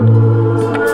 Música